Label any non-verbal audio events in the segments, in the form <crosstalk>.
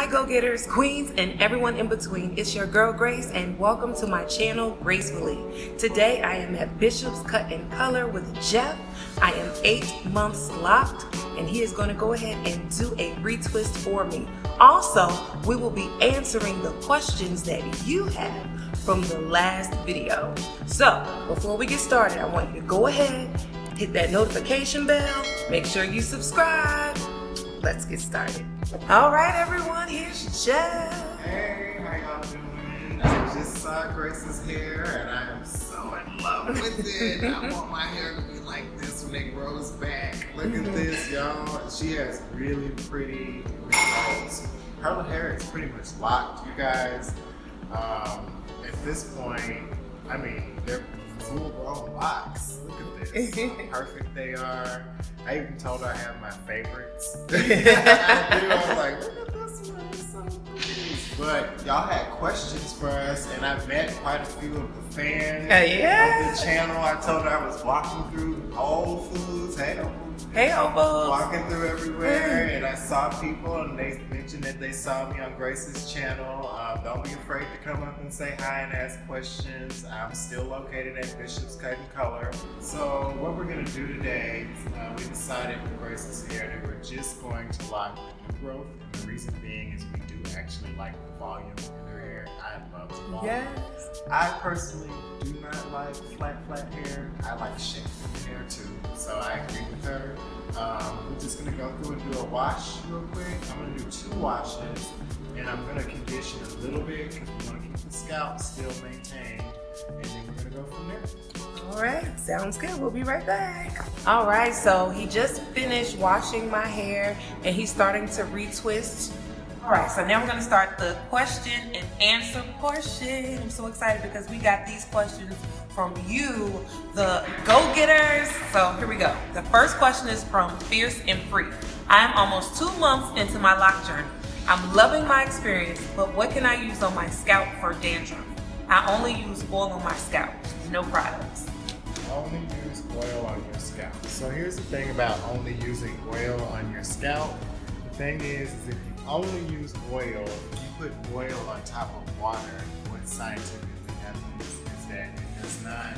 Hi, go getters, queens, and everyone in between. It's your girl Grace, and welcome to my channel, Gracefully. Today, I am at Bishop's Cut and Color with Jeff. I am eight months locked, and he is going to go ahead and do a retwist for me. Also, we will be answering the questions that you have from the last video. So, before we get started, I want you to go ahead, hit that notification bell, make sure you subscribe. Let's get started. All right, everyone, here's Jeff. Hey, how y'all doing? I just saw Grace's hair and I am so in love with it. I <laughs> want my hair to be like this when it grows back. Look at this, y'all. She has really pretty results. Her hair is pretty much locked, you guys. Um, at this point, I mean, they're full grown locks. Look at this. <laughs> How perfect they are. I even told her I have my favorites. I <laughs> do. <laughs> I was like, look at this one. It's so pretty. But y'all had questions for us, and I met quite a few of the fans Uh, yeah. of the channel. I told her I was walking through Whole Foods. Hey, Hey, Opals. walking through everywhere, and I saw people, and they mentioned that they saw me on Grace's channel. Um, don't be afraid to come up and say hi and ask questions. I'm still located at Bishop's Cut and Color. So what we're gonna do today, uh, we decided with Grace's hair that we're just going to lock the new growth. And the reason being is we do actually like the volume in her hair. I love the volume. Yes. I personally do not like flat, flat hair. I like shaved hair too. So gonna go through and do a wash real quick. I'm gonna do two washes and I'm gonna condition a little bit because we wanna keep the scalp still maintained. And then we're gonna go from there. All right, sounds good. We'll be right back. All right, so he just finished washing my hair and he's starting to retwist. All right, so now we're gonna start the question and answer portion. I'm so excited because we got these questions from you, the go-getters. So here we go. The first question is from Fierce and Free. I am almost two months into my lock journey. I'm loving my experience, but what can I use on my scalp for dandruff? I only use oil on my scalp, no products. only use oil on your scalp. So here's the thing about only using oil on your scalp. The thing is, is if you only use oil, if you put oil on top of water, what scientifically happens is that does not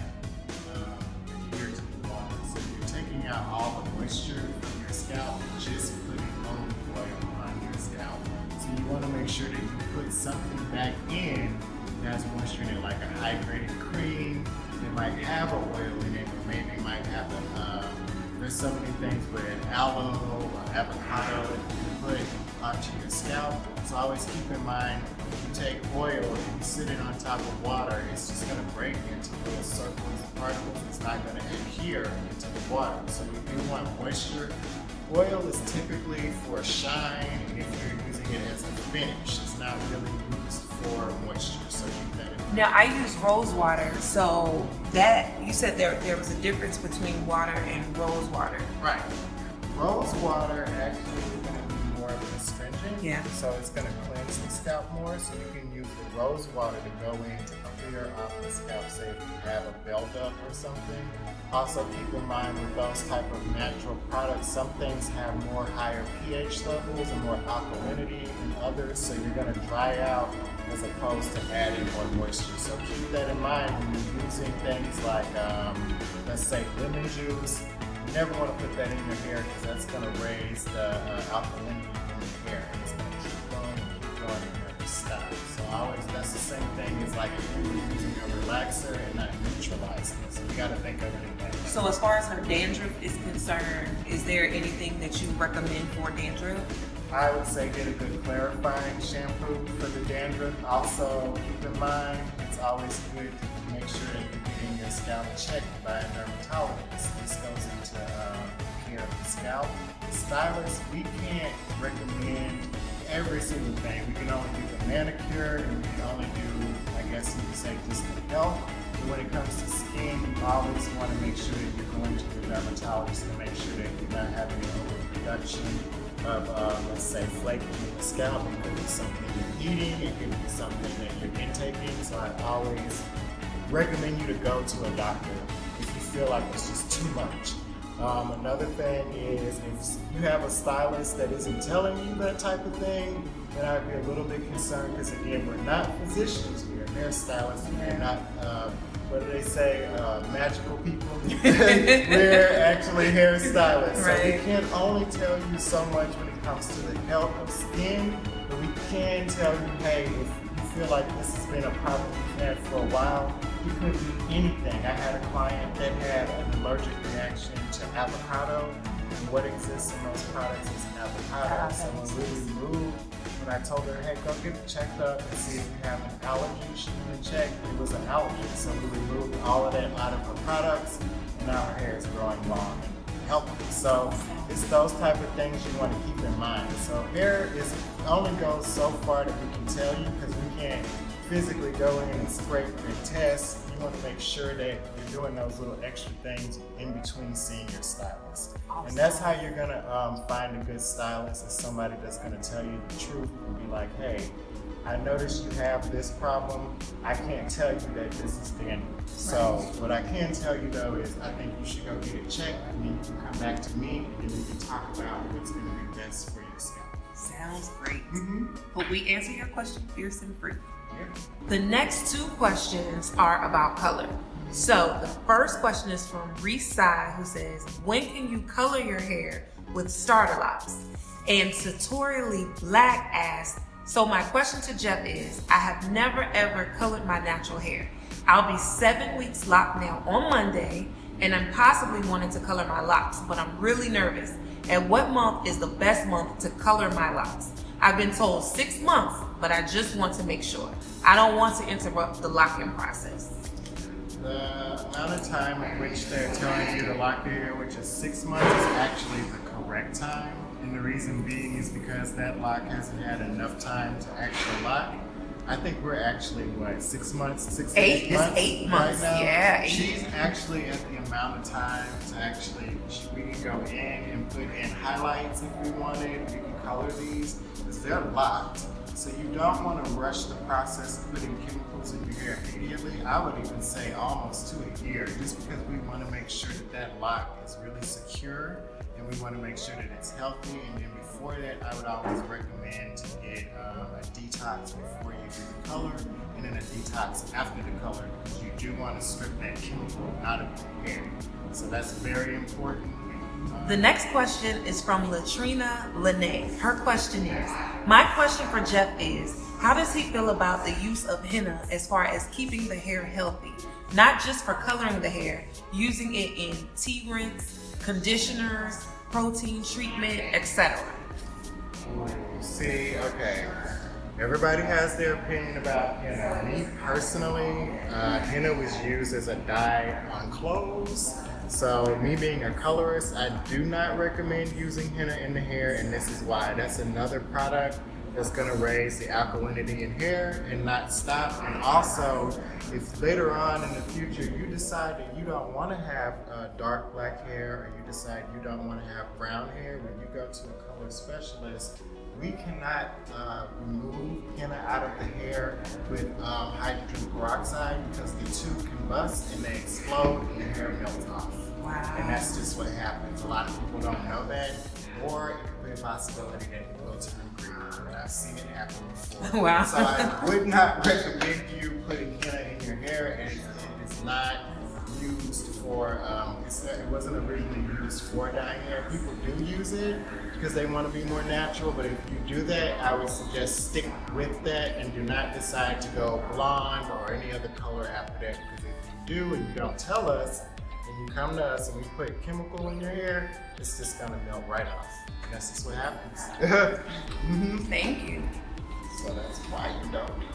um, to the water. So you're taking out all the moisture from your scalp, just putting only oil on your scalp. So you want to make sure that you put something back in that's moisture in it, like a hydrated cream. It might have an oil in it, or maybe it might have a, um, there's so many things with aloe or avocado that you can put onto your scalp. So always keep in mind, if you take oil and you sit it on top of water, it's just gonna break into little circles and particles. It's not gonna adhere into the water. So you do want moisture. Oil is typically for shine if you're it as a finish. It's not really used for moisture, so keep that in. Now I use rose water, so that you said there there was a difference between water and rose water. Right. Rose water actually is going to be more of an astringent. Yeah. So it's going to cleanse the scalp more. So you can use the rose water to go in to the scalp, say if you have a buildup or something. Also keep in mind with those type of natural products, some things have more higher pH levels and more alkalinity than others. So you're going to dry out as opposed to adding more moisture. So keep that in mind when you're using things like, um, let's say lemon juice. You never want to put that in your hair because that's going to raise the uh, alkalinity in your hair. And it's to keep going and keep going and never stop. Always, that's the same thing as like if you were using a relaxer and not neutralizing. So you got to think of it in that way. So as far as her dandruff is concerned, is there anything that you recommend for dandruff? I would say get a good clarifying shampoo for the dandruff. Also, keep in mind, it's always good to make sure that you're getting your scalp checked by a dermatologist. This goes into um, care of the scalp. Stylists, we can't recommend every single thing. We can only do the manicure, and we can only do, I guess you could say, just the health. But when it comes to skin, you always want to make sure that you're going to the dermatologist to make sure that you're not having an overproduction of, uh, let's say, flaking in the scalp. It could be something you're eating, it could be something that you're intaking. So I always recommend you to go to a doctor if you feel like it's just too much. Um, another thing is if you have a stylist that isn't telling you that type of thing, then I'd be a little bit concerned because again, we're not physicians, we're hair hairstylists, we're not, uh, what do they say, uh, magical people. <laughs> we're actually hairstylists. Right. So we can only tell you so much when it comes to the health of skin, but we can tell you, hey, if feel like this has been a problem you've had for a while, it couldn't be anything. I had a client that had an allergic reaction to avocado, and what exists in those products is avocado. So when we removed, when I told her, hey, go get checked up and see if you have an allergy, she went and checked, it was an allergy. So we removed all of that out of her products, and now her hair is growing long and healthy. So it's those type of things you want to keep in mind. So hair is only goes so far that we can tell you because can't physically go in and scrape and test, you want to make sure that you're doing those little extra things in between seeing your stylist. And that's how you're gonna um, find a good stylist is somebody that's gonna tell you the truth and be like, hey, I noticed you have this problem. I can't tell you that this is dandy. So what I can tell you though is I think you should go get it checked and then you can come back to me and then we can talk about what's gonna be best for your scalp. Sounds great. Mm-hmm. Hope we answer your question fierce and free. Yeah. The next two questions are about color. So the first question is from Reese Sai, who says, "When can you color your hair with starter locks?" And Satorially Black asked, "So my question to Jeff is, I have never ever colored my natural hair. I'll be seven weeks locked now on Monday, and I'm possibly wanting to color my locks, but I'm really nervous. At what month is the best month to color my locks?" I've been told six months, but I just want to make sure. I don't want to interrupt the lock-in process. The amount of time in which they're telling you to lock your hair, which is six months, is actually the correct time. And the reason being is because that lock hasn't had enough time to actually lock. I think we're actually what six months, six Eight, eight months eight months, right now. yeah. She's actually at the amount of time to actually she- we can go in and put in highlights if we wanted. We can color these because they're locked. So you don't want to rush the process of putting chemicals in your hair immediately. I would even say almost to a year, just because we want to make sure that that lock is really secure and we want to make sure that it's healthy. And then before that, I would always recommend to get um, a detox before you do the color and then a detox after the color because you do want to strip that chemical out of your hair. So that's very important. The next question is from Latrina Lene. Her question is, my question for Jeff is, how does he feel about the use of henna as far as keeping the hair healthy? Not just for coloring the hair, using it in tea rinse, conditioners, protein treatment, etc. See, okay. Everybody has their opinion about henna. Me personally, uh, henna was used as a dye on clothes. So, me being a colorist, I do not recommend using henna in the hair, and this is why. That's another product that's going to raise the alkalinity in hair and not stop. And also, if later on in the future you decide that you don't want to have uh, dark black hair or you decide you don't want to have brown hair, when you go to a color specialist, we cannot uh, remove henna out of the hair with um, hydrogen peroxide because the two combust and they explode and the hair melts off. Wow. And that's just what happens. A lot of people don't know that, or it could be a possibility that it will turn I've seen it happen before. <laughs> Wow. So I would not recommend you putting henna in your hair, and it is not used for. Um, it's, it wasn't originally used for dyeing hair. People do use it because they want to be more natural. But if you do that, I would suggest stick with that and do not decide to go blonde or any other color after that. Because if you do and you don't tell us, and you come to us and we put chemical in your hair, it's just gonna melt right off. And that's just what happens. <laughs> Mhm. Thank you. So that's why you don't do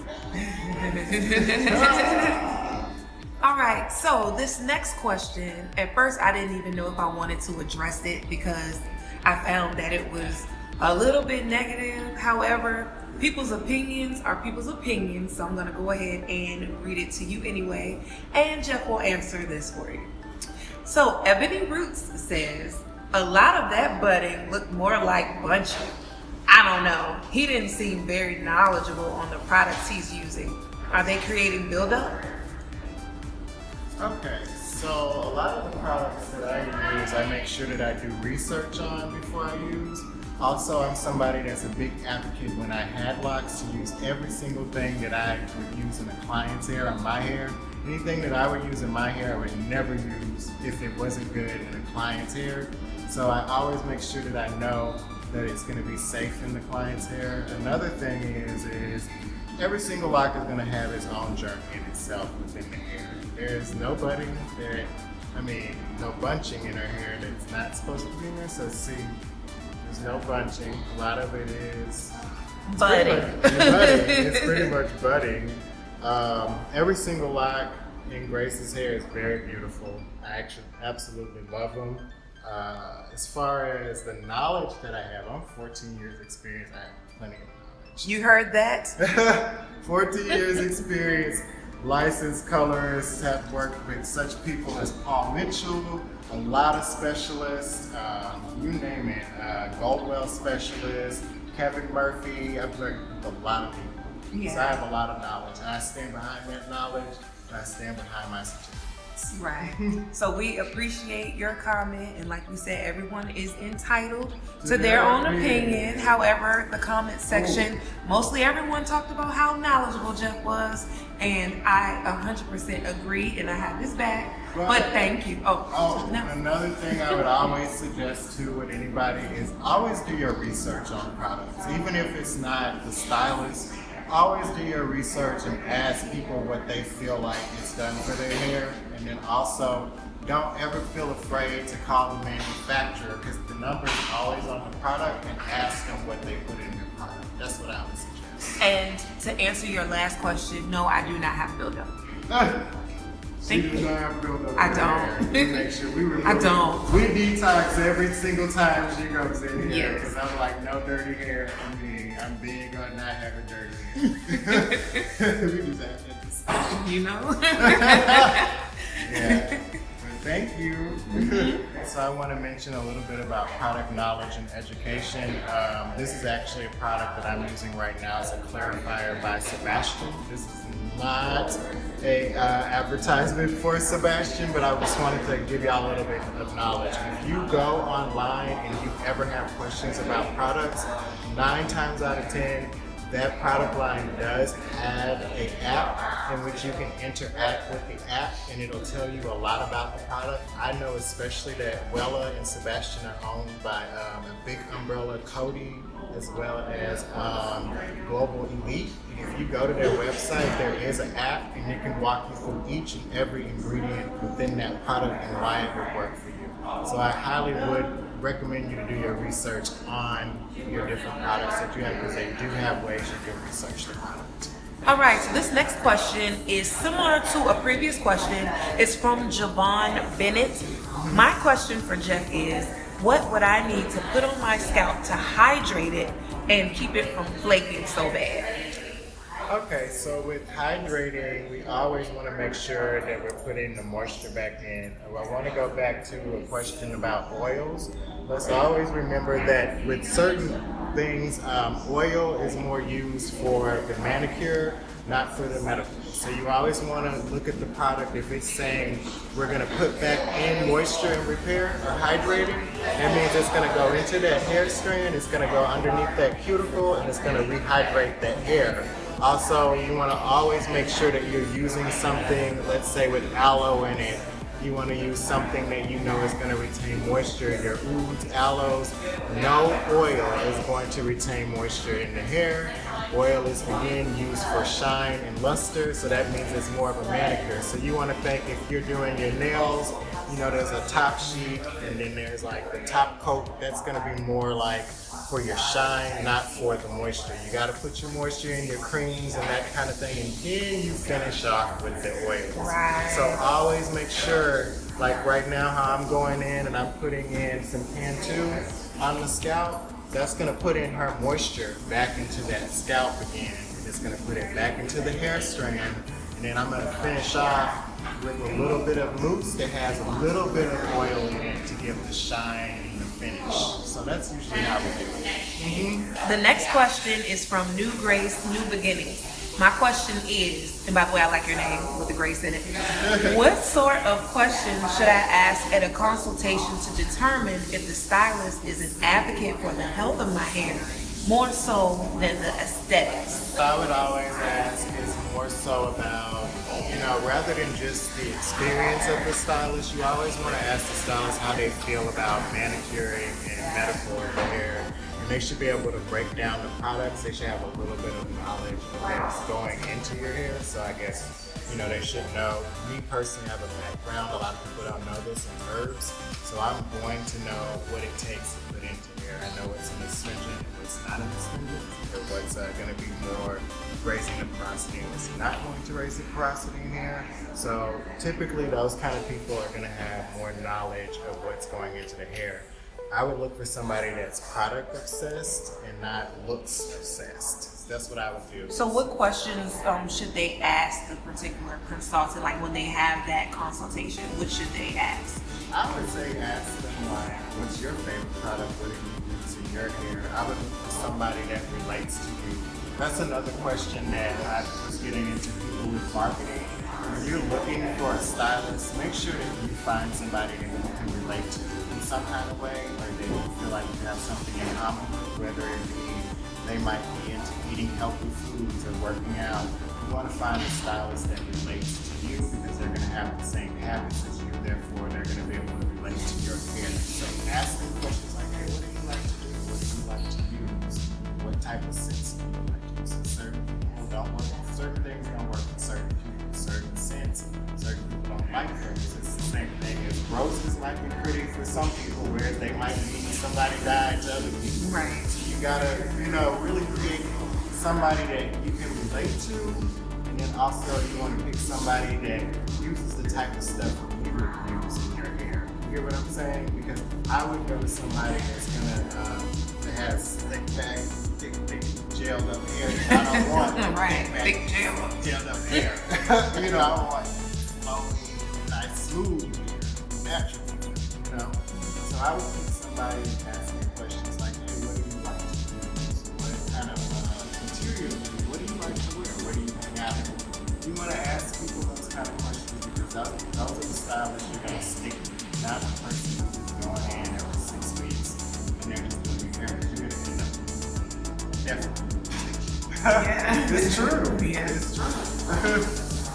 <laughs> All right, so this next question, at first I didn't even know if I wanted to address it because I found that it was a little bit negative. However, people's opinions are people's opinions, so I'm gonna go ahead and read it to you anyway, and Jeff will answer this for you. So, Ebony Roots says, a lot of that budding looked more like bunching. I don't know. He didn't seem very knowledgeable on the products he's using. Are they creating buildup? Okay, So a lot of the products that I use, I make sure that I do research on before I use. Also, I'm somebody that's a big advocate when I had locks to use every single thing that I would use in a client's hair on my hair. Anything that I would use in my hair, I would never use if it wasn't good in a client's hair. So I always make sure that I know that it's going to be safe in the client's hair. Another thing is, is every single lock is going to have its own germ in itself within the hair. There's no budding that, I mean, no bunching in her hair that's not supposed to be in there. So see, there's no bunching. A lot of it is budding. Pretty budding. it's pretty much budding. Um, every single lock in Grace's hair is very beautiful. I actually absolutely love them. Uh, as far as the knowledge that I have, I'm 14 years experience. I have plenty of knowledge. You heard that? <laughs> 14 years experience, licensed colorists, have worked with such people as Paul Mitchell, a lot of specialists, um, you name it, uh, Goldwell specialist, Kevin Murphy. I've worked with a lot of people. Yeah. So I have a lot of knowledge, and I stand behind that knowledge, and I stand behind my certificate. Right. so we appreciate your comment, and like we said, everyone is entitled to their own opinion. However, the comment section, mostly everyone talked about how knowledgeable Jeff was, and I 100% agree, and I have his back. Right. But thank you. Oh, oh no. another thing I would always suggest to with anybody is always do your research on products, even if it's not the stylist always do your research and ask people what they feel like is done for their hair. And then also, don't ever feel afraid to call the manufacturer because the number is always on the product and ask them what they put in their product. That's what I would suggest. And to answer your last question, no, I do not have buildup. <laughs> Does not have. I don't. Make sure we <laughs> remove I don't. We detox every single time she comes in here because yes. I'm like, no dirty hair for me. I'm big on not having dirty hair. <laughs> <laughs> we just have that discussion. You know? yeah. Thank you. Mm-hmm. so I want to mention a little bit about product knowledge and education. Um, this is actually a product that I'm using right now. It's a clarifier by Sebastian. This is not a uh, advertisement for Sebastian, but I just wanted to give y'all a little bit of knowledge. If you go online and you ever have questions about products, nine times out of ten, that product line does have an app in which you can interact with the app and it'll tell you a lot about the product. I know especially that Wella and Sebastian are owned by um, a big umbrella, Coty, as well as um, Global Elite. If you go to their website, there is an app and it can walk you through each and every ingredient within that product and why it would work for you. So I highly would recommend you to do your research on your different products that you have because they do have ways you can research the product. All right, so this next question is similar to a previous question. It's from Javon Bennett. My question for Jeff is what would I need to put on my scalp to hydrate it and keep it from flaking so bad? Okay, so with hydrating, we always want to make sure that we're putting the moisture back in. I want to go back to a question about oils. Let's always remember that with certain things, um, oil is more used for the manicure, not for the medical. So you always want to look at the product. If it's saying we're going to put back in moisture and repair or hydrating, that means it's going to go into that hair strand, it's going to go underneath that cuticle, and it's going to rehydrate that hair. Also, you want to always make sure that you're using something, let's say with aloe in it. You want to use something that you know is going to retain moisture. In your ouds, aloes, no oil is going to retain moisture in the hair. Oil is again used for shine and luster, so that means it's more of a manicure. So you want to think if you're doing your nails, you know, there's a top sheet and then there's like the top coat. That's going to be more like for your shine, not for the moisture. You got to put your moisture in your creams and that kind of thing, and then you finish off with the oils. Right. So always make sure, like right now, how I'm going in and I'm putting in some Cantu on the scalp. That's gonna put in her moisture back into that scalp again. And it's gonna put it back into the hair strand, and then I'm gonna finish off with a little bit of mousse that has a little bit of oil in it to give the shine and the finish. So that's usually how we do it. Mm-hmm. The next question is from New Grace, New Beginnings. My question is, and by the way, I like your name with the grace in it. what sort of questions should I ask at a consultation to determine if the stylist is an advocate for the health of my hair more so than the aesthetics? I would always ask is more so about, you know, rather than just the experience of the stylist, you always want to ask the stylist how they feel about manicuring and medical hair they should be able to break down the products. They should have a little bit of knowledge of what's going into your hair. So I guess, you know, they should know. Me personally, I have a background. A lot of people don't know this in herbs. So I'm going to know what it takes to put into hair. I know what's an astringent and what's not an astringent, or what's uh, going to be more raising the porosity and what's not going to raise the porosity in hair. So typically those kind of people are going to have more knowledge of what's going into the hair. I would look for somebody that's product obsessed and not looks obsessed. That's what I would do. So, what questions um, should they ask the particular consultant? Like when they have that consultation, what should they ask? I would say ask them like, "What's your favorite product? What do you use in your hair?" I would look for somebody that relates to you. That's another question that I was getting into people with marketing. When you're looking for a stylist, make sure that you find somebody that you can relate to some kind of way, or they feel like you have something in common, whether it be they might be into eating healthy foods or working out. You want to find a stylist that relates to you because they're going to have the same habits as you, therefore they're going to be able to relate to your hair. So ask them questions like, hey, what do you like to do? What do you like to use? What type of scents do you like to use? Certain people don't work, certain things don't work with certain people, certain scents, certain people don't like fragrances same thing roses might be pretty for some people, whereas they might be somebody died to other people. Right. So you gotta, you know, really create somebody that you can relate to, and then also you want to pick somebody that uses the type of stuff you would use in your hair. You get what I'm saying? Because I would go to somebody that's gonna uh, that has thick back, thick, thick gelled up hair. I don't want <laughs> right. thick, thick gel gelled up hair. <laughs> you know, I want I would think somebody asking questions like, hey, what do you like to use? What kind of uh, material do you, what do you like to wear? Where do you hang out? You want to ask people those kind of questions because those, those are the stylists you're going to stick with, not the person who's going in every six weeks and they're just doing your hair. You're going to end up definitely. <laughs> Yeah, it's true. Yeah. It's <laughs> true.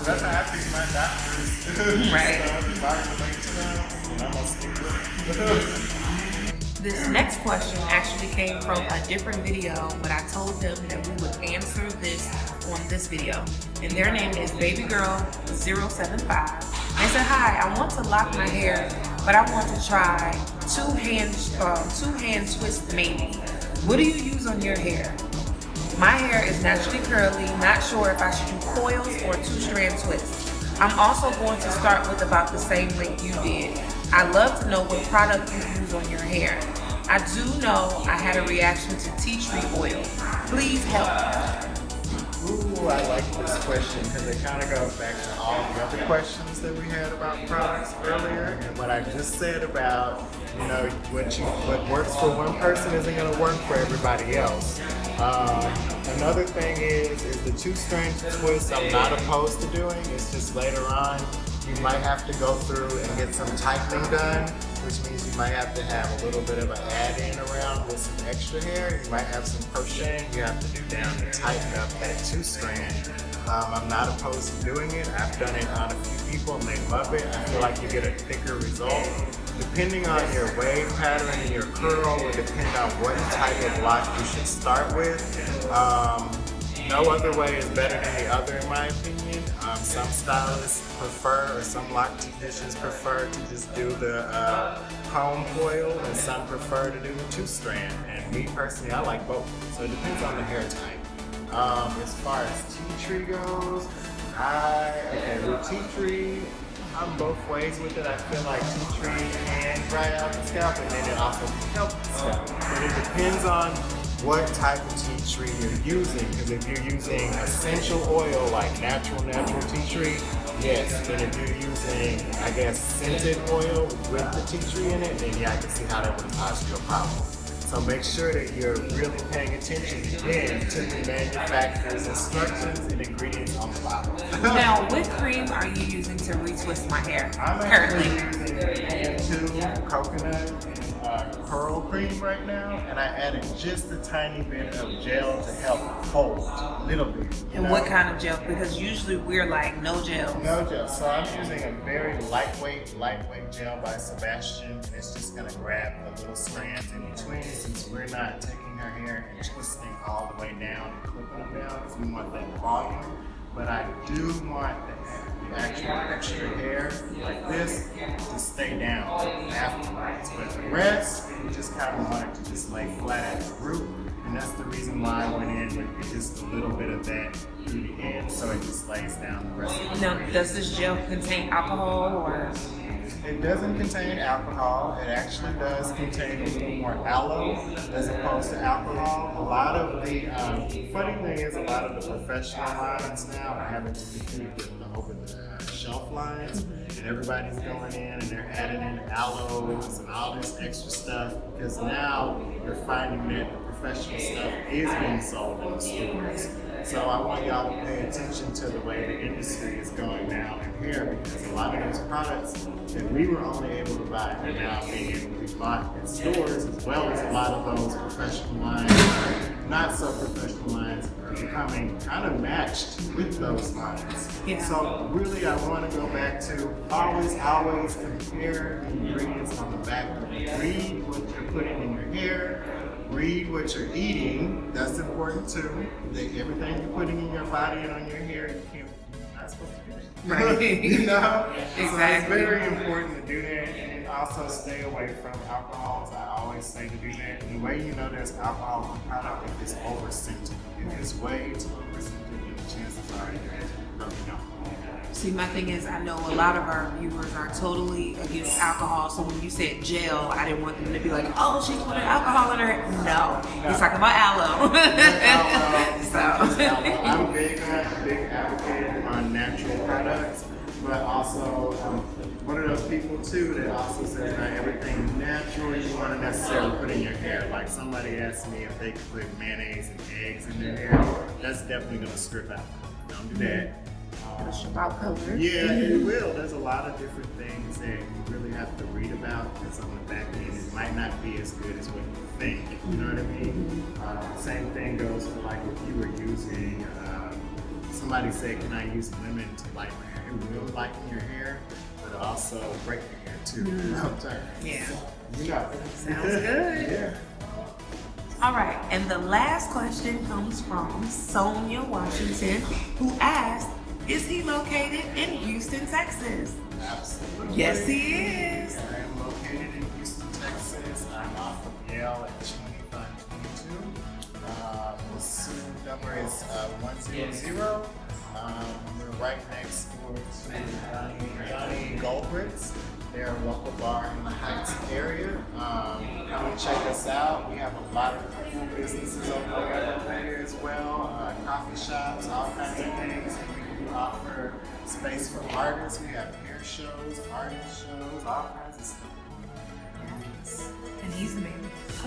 that's how I think my doctors. right. This next question actually came from a different video, but I told them that we would answer this on this video. And their name is babygirl075. They said, hi, I want to lock my hair, but I want to try two hand, um, two hand twist maybe. What do you use on your hair? My hair is naturally curly, not sure if I should do coils or two strand twists. I'm also going to start with about the same length you did. I'd love to know what product you use on your hair. I do know I had a reaction to tea tree oil. Please help. Ooh, I like this question because it kind of goes back to all the other questions that we had about products earlier and what I just said about, you know, what you what works for one person isn't going to work for everybody else. Um, another thing is, is the two strand twist I'm not opposed to doing. It's just later on, you might have to go through and get some tightening done, which means you might have to have a little bit of an add-in around with some extra hair. You might have some crocheting you have to do down to tighten up that two strand. Um, I'm not opposed to doing it. I've done it on a few people and they love it. I feel like you get a thicker result depending on your wave pattern and your curl will depend on what type of lock you should start with. Um, no other way is better than the other in my opinion. Some stylists prefer, or some lock technicians prefer to just do the uh, comb coil, and some prefer to do the two strand. And me personally, I like both. So it depends on the hair type. Um, as far as tea tree goes, I, okay, tea tree, I'm both ways with it. I feel like tea tree can dry out the scalp and then it also helps the scalp. But it depends on what type of tea tree you're using. Because if you're using essential oil like natural, natural tea tree, yes. Then if you're using, I guess, scented oil with the tea tree in it, then yeah, I can see how that would cause you a problem. So make sure that you're really paying attention again to the manufacturer's instructions and ingredients on the bottle. <laughs> now, what cream are you using to retwist my hair I'm currently? using two coconut uh, curl cream right now, and I added just a tiny bit of gel to help hold a little bit. And know? what kind of gel? Because usually we're like no gel. No gel. So I'm using a very lightweight, lightweight gel by Sebastian. It's just gonna grab the little strands in between since we're not taking our hair and twisting all the way down and clipping them down because we want that volume. But I do want the, actual extra hair like this to stay down afterwards. But the rest, we just kind of want it to just lay flat at the root. And that's the reason why I went in with just a little bit of that through the end so it just lays down the rest of the Now, does this gel contain alcohol or? It doesn't contain alcohol. It actually does contain a little more aloe as opposed to alcohol. A lot of the um, funny thing is, a lot of the professional lines now are having to with the open uh, shelf lines, and everybody's going in and they're adding in aloes and all this extra stuff because now you're finding that the professional stuff is being sold in the stores. So I want y'all to pay attention to the way the industry is going now in here because a lot of those products that we were only able to buy are now being able to bought in stores as well as a lot of those professional lines, not so professional lines are becoming kind of matched with those lines. Yeah. So really I want to go back to always, always compare the ingredients on the back. Read what you're putting in your hair, read what you're eating. That's important too. That everything you're putting in your body and on your hair, you can't. You're not supposed to do that. Right. <laughs> you know. <laughs> So it's very important to do that, also stay away from alcohols. I always say to do that. And the way you know there's alcohol in the product if it's over scented. If it's way too over scented, the chances are you're. See, my thing is, I know a lot of our viewers are totally against alcohol. So when you said gel, I didn't want them to be like, "Oh, she's putting alcohol in her." No, he's talking about aloe. Alcohol, <laughs> so. I'm big big advocate on natural products, but also um, one of those people too that also says not everything natural you want to necessarily put in your hair. Like somebody asked me if they could put mayonnaise and eggs in their hair. That's definitely gonna strip out. Don't do that. Um, About color. yeah, it <laughs> will. There's a lot of different things that you really have to read about because on the back end it might not be as good as what you think. You know what I mean? Uh, same thing goes for like if you were using, uh, somebody said, can I use lemon to lighten my will lighten your hair, but also break your hair too. <laughs> term. Yeah. You know. Sounds good. <laughs> yeah. All right, and the last question comes from Sonia Washington, who asked, "Is he located in Houston, Texas?" Absolutely. Yes, he is. I am located in Houston, Texas. I'm off of Yale at 2522. Uh, the suit number is uh, 100. Um, we're right next door to Johnny, Goldbricks. They're a local bar in the Heights area. Um, come and check us out. We have a lot of cool businesses over there, over there as well. Uh, coffee shops, all kinds of things. We offer space for artists. We have hair shows, artist shows, all kinds of stuff. And he's the man.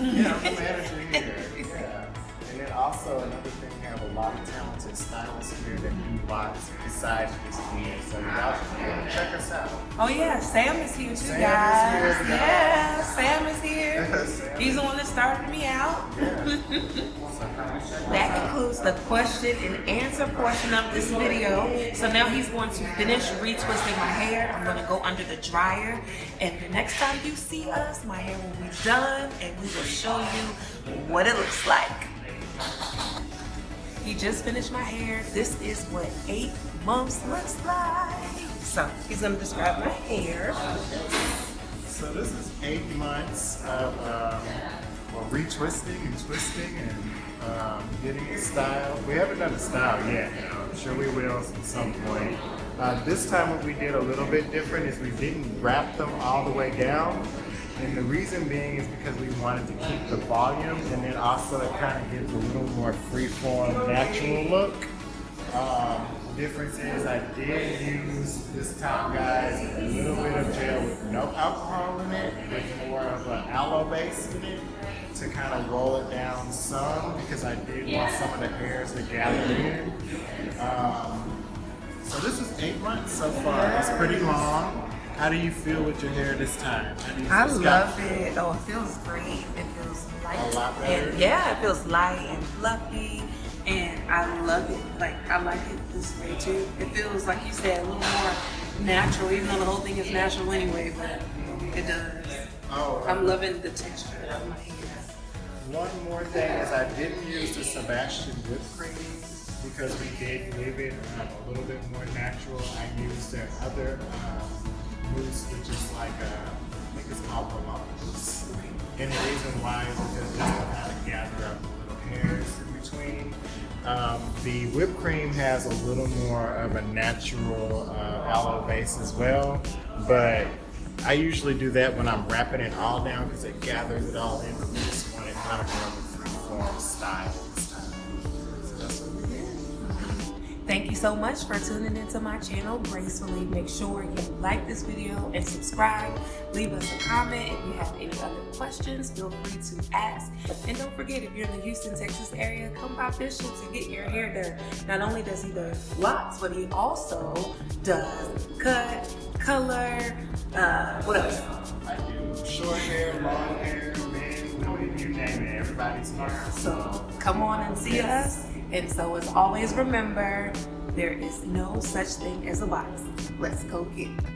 Yeah, I'm the manager here. Yeah. And then also another thing, we have a lot of talented stylists here that do lots besides just hair. So y'all should check us out. Oh yeah, Sam is here too, Sam is guys. here, yeah, Sam is here. <laughs> Sam He's the one that started me out. So come and check us That concludes the question and answer portion of this video. So now he's going to finish retwisting my hair. I'm going to go under the dryer. And the next time you see us, my hair will be done and we will show you what it looks like. He just finished my hair. This is what eight months looks like. So he's to describe my hair. So this is eight months of um, well, retwisting and twisting and um, getting it style. We haven't done the style yet. I'm sure we will at some point. Uh, this time what we did a little bit different is we didn't wrap them all the way down. And the reason being is because we wanted to keep the volume and then also it kind of gives a little more free-form natural look. Um, difference is I did use this top guys a little bit of gel with no alcohol in it, with more of an aloe base in it to kind of roll it down some because I did want some of the hairs to gather in. Um, so this is eight months so far. It's pretty long. How do you feel with your hair this time? I love it. Oh, it feels great. It feels light. A lot better. And yeah, it feels light and fluffy. And I love it. Like I like it this way too. It feels like you said a little more natural, even though the whole thing is natural anyway. But it does. Oh, I'm loving the texture of my hair. One more thing is I didn't use the Sebastian whipped cream because we did leave it um, a little bit more natural. I used their other um, mousse, which is like a, I think it's called mousse. And the reason why is because this will kind of gather up the little hairs in between. Um, the whipped cream has a little more of a natural uh, aloe base as well, but I usually do that when I'm wrapping it all down because it gathers it all in. We just want it kind of Thank you so much for tuning into my channel gracefully. Make sure you like this video and subscribe. Leave us a comment if you have any other questions. Feel free to ask. And don't forget, if you're in the Houston, Texas area, come by Bishop's and get your hair done. Not only does he do locks, but he also does cut, color, uh, what else? I do short hair, long hair, men, women, you name it. Everybody's hair. So come on and see us. And so as always, remember, there is no such thing as a box. Let's go get it.